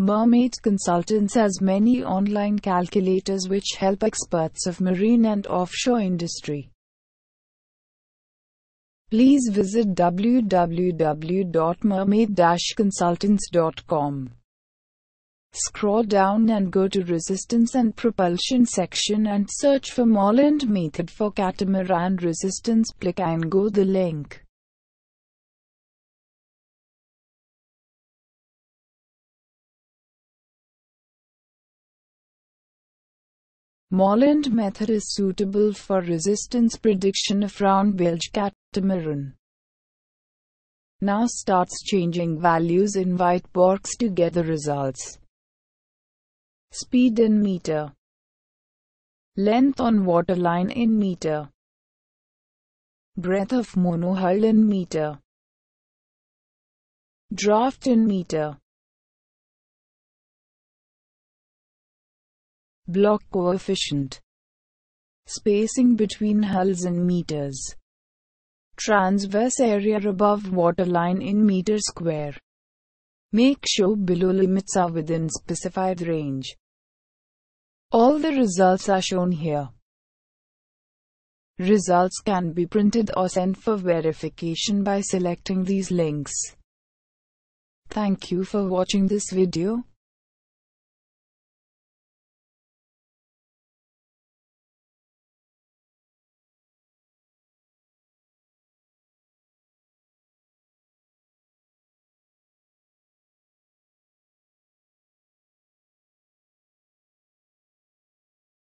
Mermaid Consultants has many online calculators which help experts of marine and offshore industry. Please visit www.mermaid-consultants.com. Scroll down and go to resistance and propulsion section and search for Molland method for catamaran resistance click and go the link. Molland method is suitable for resistance prediction of round bilge catamaran. Now starts changing values in white box to get the results. Speed in meter. Length on waterline in meter. Breadth of monohull in meter. Draft in meter. Block coefficient. Spacing between hulls in meters. Transverse area above waterline in meter square. Make sure below limits are within specified range. All the results are shown here. Results can be printed or sent for verification by selecting these links. Thank you for watching this video.